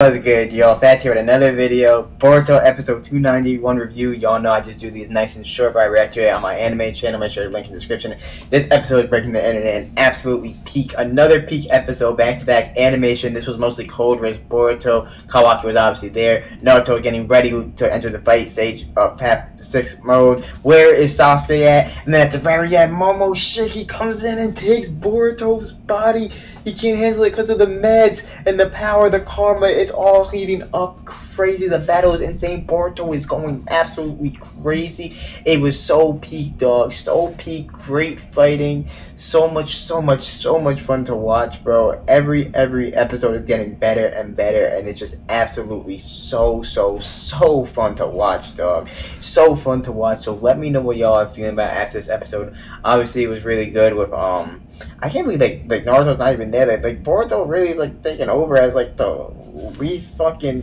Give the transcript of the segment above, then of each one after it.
What's good, y'all? Back here with another video. Boruto episode 291 review. Y'all know I just do these nice and short, but I react to it on my anime channel. Make sure to link in the description. This episode is breaking the internet and absolutely peak. Another peak episode, back to back animation. This was mostly Cold Race Boruto. Kawaki was obviously there. Naruto getting ready to enter the fight stage uh, of PAP 6 mode. Where is Sasuke at? And then at the very end, Momo Momoshiki comes in and takes Boruto's body. He can't handle it because of the meds and the power, the karma. It's all heating up crazy. The battle is insane. Boruto is going absolutely crazy. It was so peak, dog. So peak. Great fighting. So much, so much, so much fun to watch, bro. Every every episode is getting better and better, and it's just absolutely so, so, so fun to watch, dog. So fun to watch. So let me know what y'all are feeling about after this episode. Obviously, it was really good with um. I can't believe like like Naruto's not even there. Like, like Boruto really is like taking over as like the lead fucking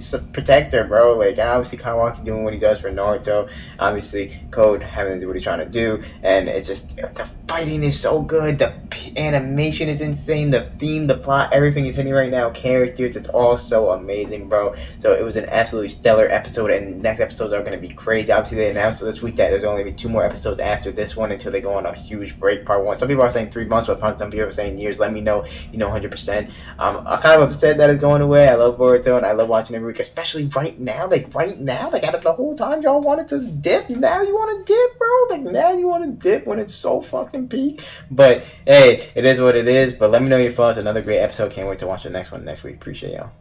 protector, bro. Like obviously Kawaki doing what he does for Naruto. Obviously Code having to do what he's trying to do, and it's just the fighting is so good. The animation is insane. The theme, the plot, everything is hitting right now. Characters, it's all so amazing, bro. So it was an absolutely stellar episode, and next episodes are gonna be crazy. Obviously they announced this week that there's only two more episodes after this one until they go on a huge break. Part one. Some people are saying three months, but some people are saying years. Let me know. You know, hundred percent. Um, I'm kind of upset that it's going away. I love Boruto, and I love watching every week, especially right now. Like right now, like out of the whole time y'all wanted to dip, now you want to dip, bro. Like now you want to dip when it's so fucking peak. But hey, it is what it is. But let me know your thoughts. Another great episode. Can't wait to watch the next one next week. Appreciate y'all.